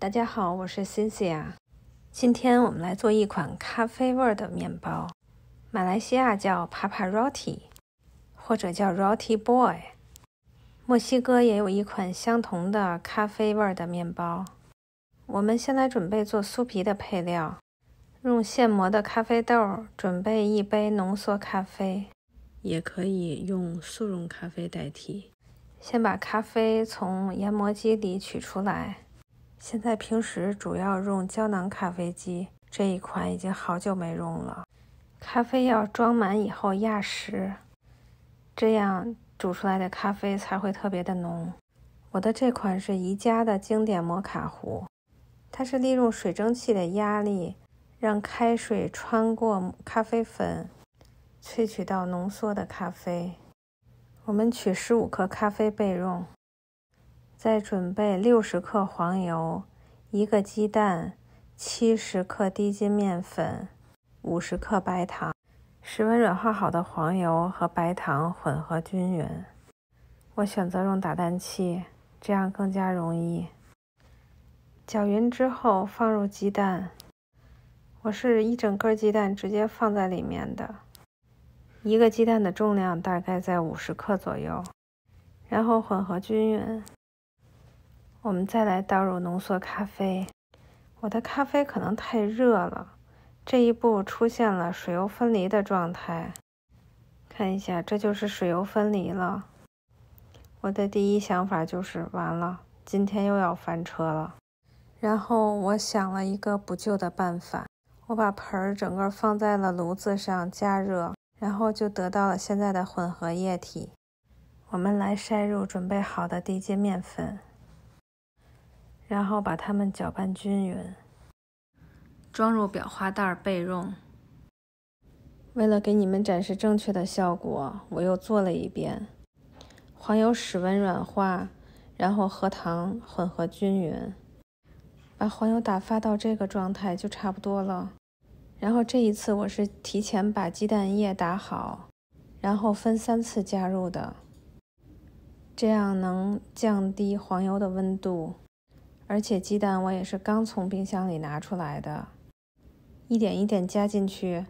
大家好，我是 Cynthia。今天我们来做一款咖啡味的面包，马来西亚叫 Papa Roti，或者叫 Roti Boy。墨西哥也有一款相同的咖啡味的面包。我们先来准备做酥皮的配料，用现磨的咖啡豆准备一杯浓缩咖啡，也可以用速溶咖啡代替。先把咖啡从研磨机里取出来。现在平时主要用胶囊咖啡机，这一款已经好久没用了。咖啡要装满以后压实，这样煮出来的咖啡才会特别的浓。我的这款是宜家的经典摩卡壶，它是利用水蒸气的压力，让开水穿过咖啡粉，萃取到浓缩的咖啡。我们取十五克咖啡备用，再准备六十克黄油、一个鸡蛋、七十克低筋面粉、五十克白糖。室温软化好的黄油和白糖混合均匀。我选择用打蛋器，这样更加容易。搅匀之后放入鸡蛋，我是一整个鸡蛋直接放在里面的。一个鸡蛋的重量大概在五十克左右，然后混合均匀。我们再来倒入浓缩咖啡。我的咖啡可能太热了，这一步出现了水油分离的状态。看一下，这就是水油分离了。我的第一想法就是完了，今天又要翻车了。然后我想了一个补救的办法，我把盆儿整个放在了炉子上加热。然后就得到了现在的混合液体。我们来筛入准备好的低筋面粉，然后把它们搅拌均匀，装入裱花袋备用。为了给你们展示正确的效果，我又做了一遍。黄油室温软化，然后和糖混合均匀，把黄油打发到这个状态就差不多了。然后这一次我是提前把鸡蛋液打好，然后分三次加入的，这样能降低黄油的温度。而且鸡蛋我也是刚从冰箱里拿出来的，一点一点加进去，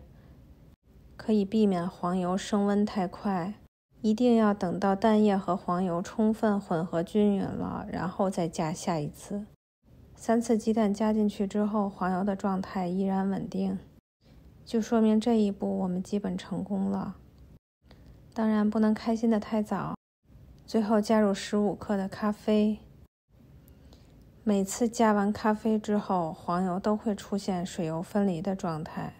可以避免黄油升温太快。一定要等到蛋液和黄油充分混合均匀了，然后再加下一次。三次鸡蛋加进去之后，黄油的状态依然稳定。就说明这一步我们基本成功了。当然不能开心的太早。最后加入十五克的咖啡。每次加完咖啡之后，黄油都会出现水油分离的状态。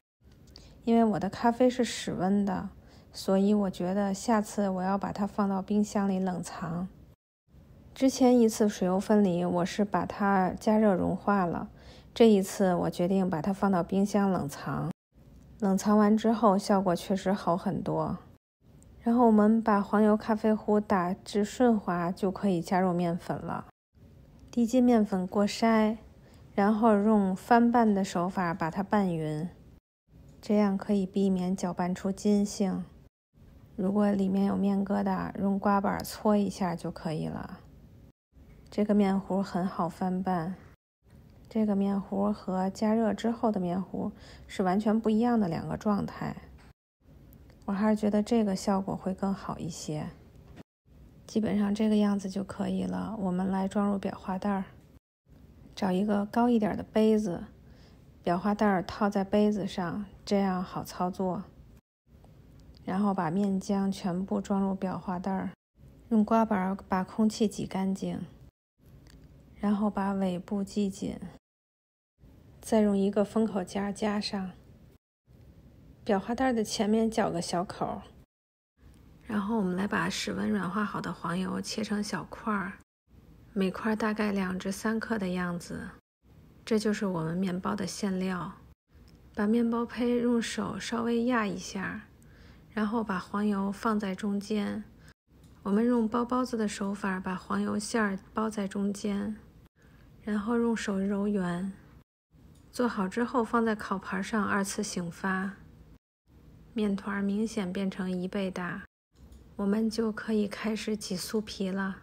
因为我的咖啡是室温的，所以我觉得下次我要把它放到冰箱里冷藏。之前一次水油分离，我是把它加热融化了。这一次我决定把它放到冰箱冷藏。冷藏完之后，效果确实好很多。然后我们把黄油咖啡壶打至顺滑，就可以加入面粉了。低筋面粉过筛，然后用翻拌的手法把它拌匀，这样可以避免搅拌出筋性。如果里面有面疙瘩，用刮板搓一下就可以了。这个面糊很好翻拌。这个面糊和加热之后的面糊是完全不一样的两个状态，我还是觉得这个效果会更好一些。基本上这个样子就可以了。我们来装入裱花袋儿，找一个高一点的杯子，裱花袋儿套在杯子上，这样好操作。然后把面浆全部装入裱花袋儿，用刮板把空气挤干净，然后把尾部系紧。再用一个封口夹夹上，裱花袋的前面绞个小口，然后我们来把室温软化好的黄油切成小块儿，每块大概两至三克的样子。这就是我们面包的馅料。把面包胚用手稍微压一下，然后把黄油放在中间。我们用包包子的手法把黄油馅儿包在中间，然后用手揉圆。做好之后，放在烤盘上二次醒发，面团明显变成一倍大，我们就可以开始挤酥皮了。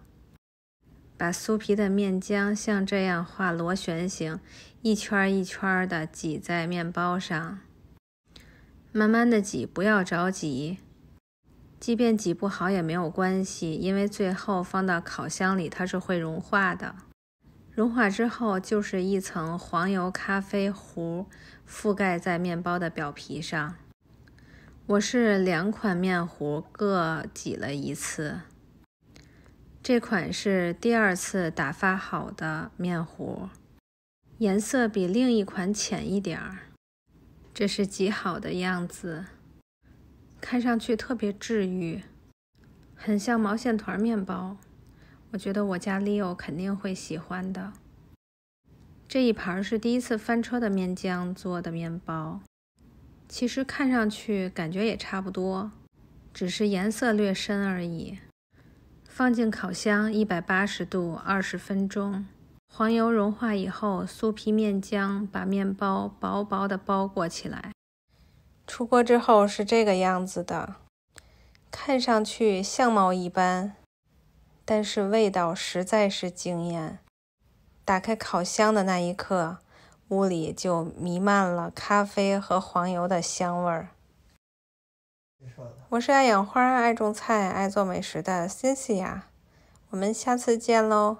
把酥皮的面浆像这样画螺旋形，一圈一圈的挤在面包上。慢慢的挤，不要着急。即便挤不好也没有关系，因为最后放到烤箱里它是会融化的。融化之后就是一层黄油咖啡糊覆盖在面包的表皮上。我是两款面糊各挤了一次。这款是第二次打发好的面糊，颜色比另一款浅一点儿。这是挤好的样子，看上去特别治愈，很像毛线团面包。我觉得我家 Leo 肯定会喜欢的。这一盘是第一次翻车的面浆做的面包，其实看上去感觉也差不多，只是颜色略深而已。放进烤箱一百八十度二十分钟，黄油融化以后，酥皮面浆把面包薄薄的包裹起来。出锅之后是这个样子的，看上去相貌一般，但是味道实在是惊艳。打开烤箱的那一刻，屋里就弥漫了咖啡和黄油的香味儿。我是爱养花、爱种菜、爱做美食的 Cynthia，我们下次见喽。